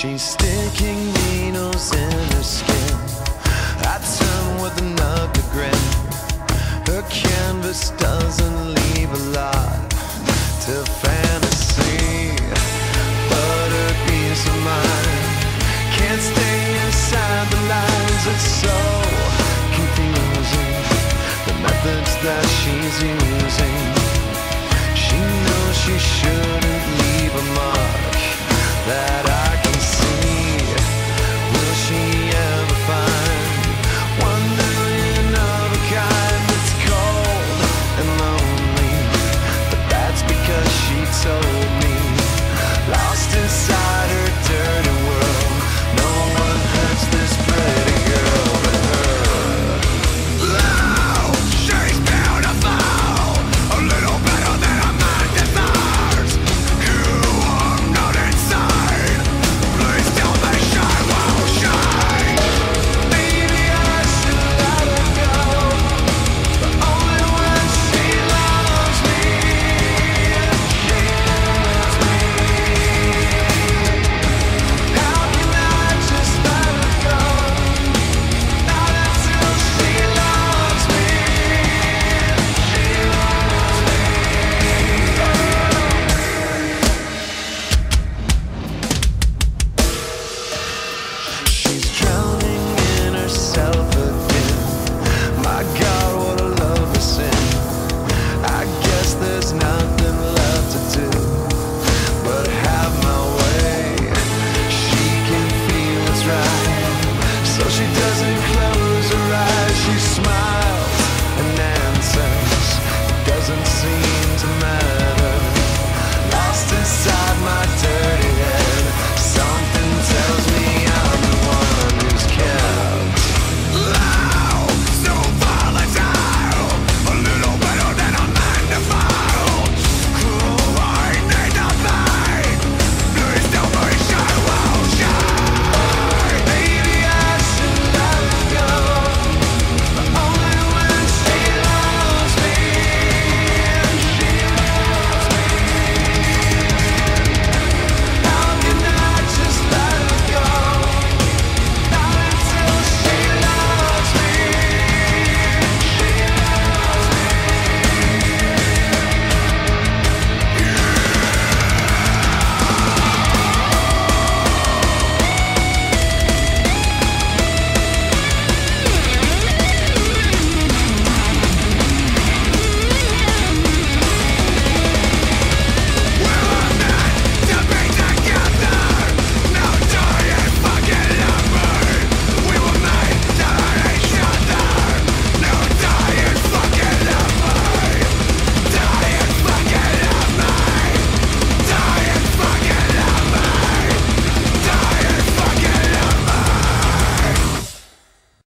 She's sticking needles in her skin. To fantasy. Told me. doesn't close her eyes, she smiles and answers. Doesn't seem to matter.